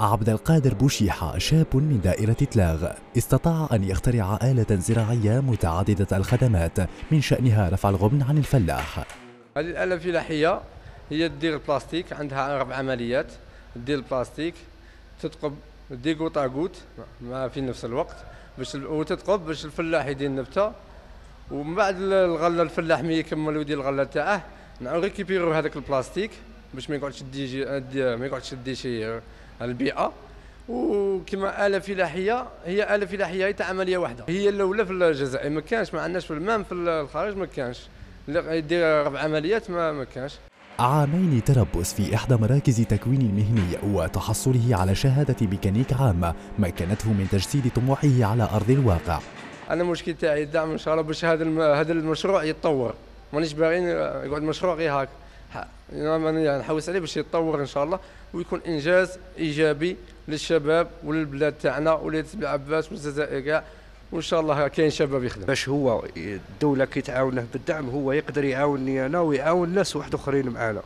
عبد القادر بوشيحة شاب من دائرة تلاغ. استطاع أن يخترع آلة زراعية متعددة الخدمات من شأنها رفع الغبن عن الفلاح. هذه الآلة الفلاحية هي تدير البلاستيك عندها أربع عمليات. تدير البلاستيك تثقب دير goutte à goutte مع في نفس الوقت باش وتثقب باش الفلاح يدير النبته ومن بعد الغلة الفلاح ملي يكمل ويدير الغلة تاعه نعاود récupérer هذاك البلاستيك باش ما يقعدش يدي ما يقعدش يدي شي البيئة. وكما آلة فلاحية هي آلة فلاحية تاع عملية واحدة هي الأولى في الجزائر. ما كانش ما عندناش في المام في الخارج ما كانش. يدير ربع عمليات ما ما كانش. عامين تربص في إحدى مراكز تكوين المهني وتحصله على شهادة ميكانيك عامة مكنته من تجسيد طموحه على أرض الواقع. أنا المشكل تاعي الدعم إن شاء الله باش هذا هذا المشروع يتطور. مانيش باغي يقعد مشروع غير هاك. يعني نحوس عليه باش يتطور إن شاء الله ويكون إنجاز إيجابي للشباب وللبلاد تاعنا ولتبع عباس والجزائر كاع. وإن شاء الله كاين شباب يخدم. باش هو الدولة كي تعاونه بالدعم هو يقدر يعاونني أنا ويعاون ناس واحد آخرين معانا.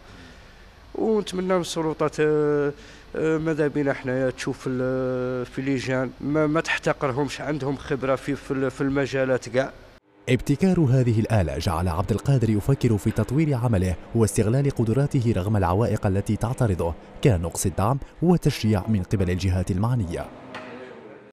ونتمنى من السلطات آه، آه، ماذا بينا حنايا تشوف في ليجان ما, ما تحتقرهمش عندهم خبرة في في المجالات كاع. ابتكار هذه الآلة جعل عبد القادر يفكر في تطوير عمله واستغلال قدراته رغم العوائق التي تعترضه. كنقص الدعم والتشجيع من قبل الجهات المعنية.